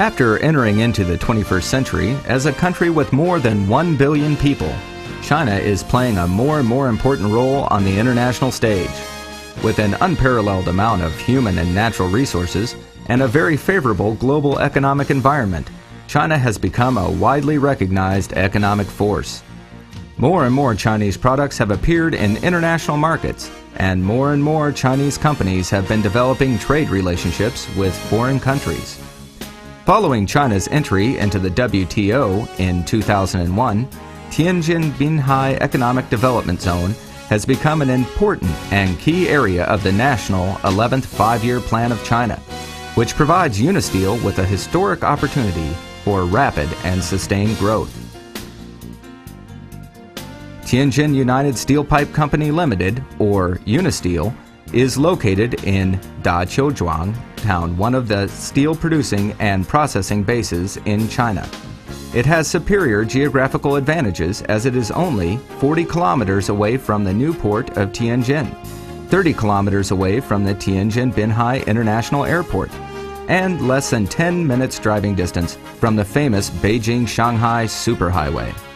After entering into the 21st century as a country with more than 1 billion people, China is playing a more and more important role on the international stage. With an unparalleled amount of human and natural resources and a very favorable global economic environment, China has become a widely recognized economic force. More and more Chinese products have appeared in international markets, and more and more Chinese companies have been developing trade relationships with foreign countries. Following China's entry into the WTO in 2001, Tianjin Binhai Economic Development Zone has become an important and key area of the national 11th Five Year Plan of China, which provides Unisteel with a historic opportunity for rapid and sustained growth. Tianjin United Steel Pipe Company Limited, or Unisteel, is located in Daqiuzhuang town, one of the steel producing and processing bases in China. It has superior geographical advantages as it is only 40 kilometers away from the new port of Tianjin, 30 kilometers away from the Tianjin Binhai International Airport, and less than 10 minutes driving distance from the famous Beijing Shanghai Superhighway.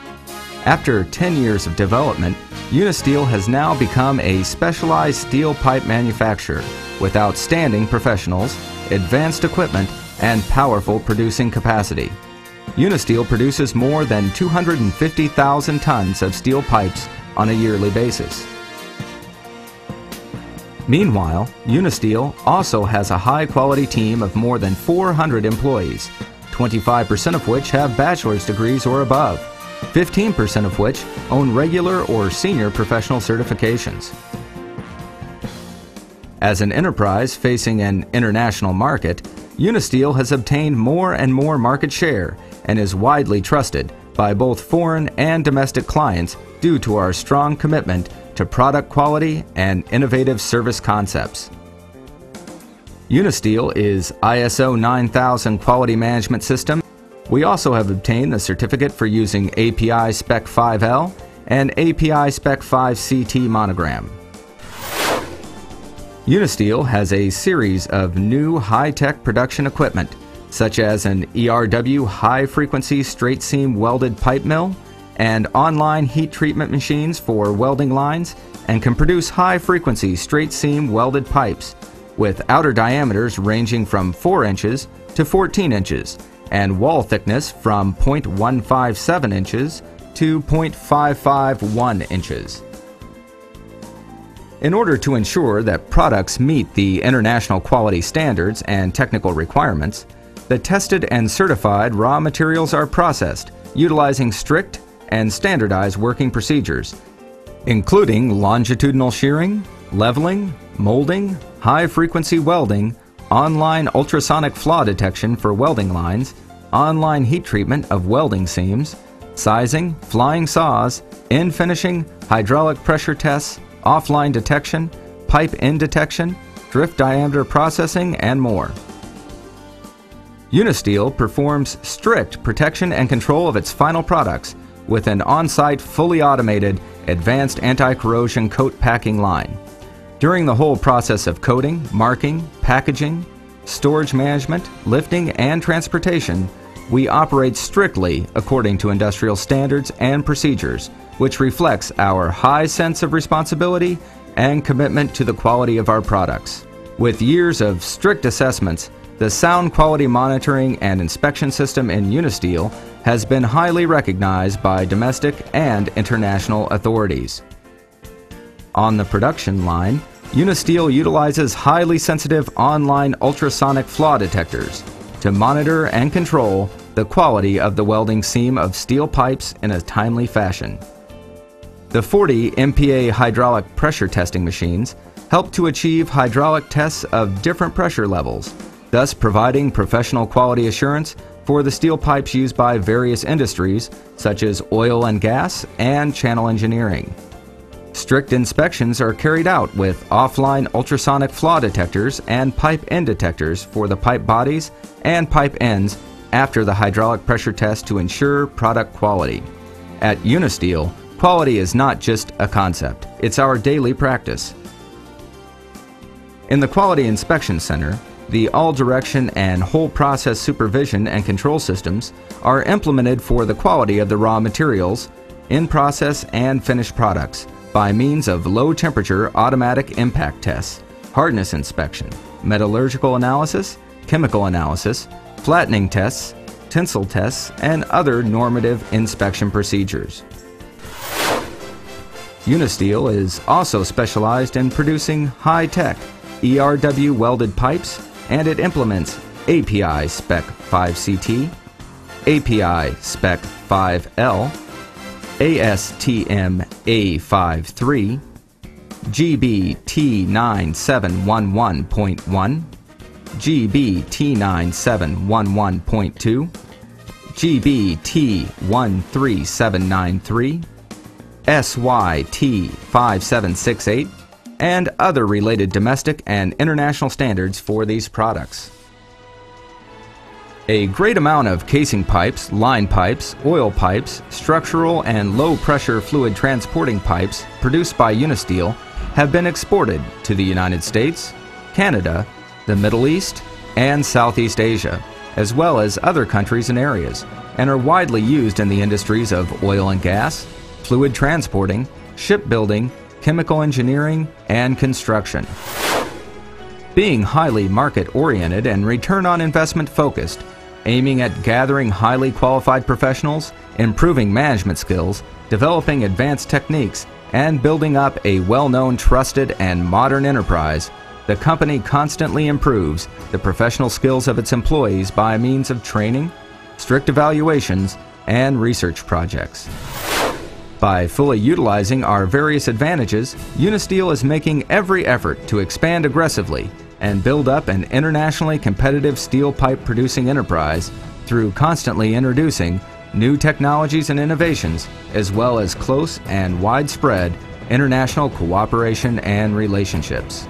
After 10 years of development, Unisteel has now become a specialized steel pipe manufacturer with outstanding professionals, advanced equipment, and powerful producing capacity. Unisteel produces more than 250,000 tons of steel pipes on a yearly basis. Meanwhile, Unisteel also has a high quality team of more than 400 employees, 25% of which have bachelor's degrees or above. 15% of which own regular or senior professional certifications. As an enterprise facing an international market, Unisteel has obtained more and more market share and is widely trusted by both foreign and domestic clients due to our strong commitment to product quality and innovative service concepts. Unisteel is ISO 9000 quality management system we also have obtained the certificate for using API Spec 5L and API Spec 5 CT monogram. Unisteel has a series of new high-tech production equipment, such as an ERW high-frequency straight seam welded pipe mill and online heat treatment machines for welding lines and can produce high-frequency straight seam welded pipes with outer diameters ranging from 4 inches to 14 inches and wall thickness from 0.157 inches to 0.551 inches. In order to ensure that products meet the international quality standards and technical requirements, the tested and certified raw materials are processed utilizing strict and standardized working procedures, including longitudinal shearing, leveling, molding, high frequency welding, online ultrasonic flaw detection for welding lines, online heat treatment of welding seams, sizing, flying saws, end finishing, hydraulic pressure tests, offline detection, pipe end detection, drift diameter processing, and more. Unisteel performs strict protection and control of its final products with an on-site fully automated advanced anti-corrosion coat packing line. During the whole process of coating, marking, packaging, storage management, lifting, and transportation, we operate strictly according to industrial standards and procedures, which reflects our high sense of responsibility and commitment to the quality of our products. With years of strict assessments, the sound quality monitoring and inspection system in Unisteel has been highly recognized by domestic and international authorities. On the production line, Unisteel utilizes highly sensitive online ultrasonic flaw detectors to monitor and control the quality of the welding seam of steel pipes in a timely fashion. The 40 MPa hydraulic pressure testing machines help to achieve hydraulic tests of different pressure levels, thus providing professional quality assurance for the steel pipes used by various industries such as oil and gas and channel engineering. Strict inspections are carried out with offline ultrasonic flaw detectors and pipe end detectors for the pipe bodies and pipe ends after the hydraulic pressure test to ensure product quality. At Unisteel, quality is not just a concept, it's our daily practice. In the Quality Inspection Center, The all direction and whole process supervision and control systems are implemented for the quality of the raw materials, in process, and finished products by means of low temperature automatic impact tests, hardness inspection, metallurgical analysis, chemical analysis, flattening tests, tensile tests, and other normative inspection procedures. Unisteel is also specialized in producing high-tech ERW welded pipes and it implements API Spec 5CT, API Spec 5L, ASTM A53, GBT9711.1, GBT9711.2, GBT13793, SYT5768, and other related domestic and international standards for these products. A great amount of casing pipes, line pipes, oil pipes, structural and low pressure fluid transporting pipes produced by Unisteel have been exported to the United States, Canada, the Middle East, and Southeast Asia, as well as other countries and areas, and are widely used in the industries of oil and gas, fluid transporting, shipbuilding, chemical engineering, and construction. Being highly market oriented and return on investment focused, aiming at gathering highly qualified professionals, improving management skills, developing advanced techniques, and building up a well known, trusted, and modern enterprise, the company constantly improves the professional skills of its employees by means of training, strict evaluations, and research projects. By fully utilizing our various advantages, Unisteel is making every effort to expand aggressively and build up an internationally competitive steel pipe producing enterprise through constantly introducing new technologies and innovations, as well as close and widespread international cooperation and relationships.